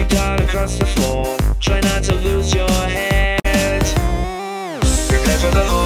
you down across the floor. Try not to lose your head. Prepare for the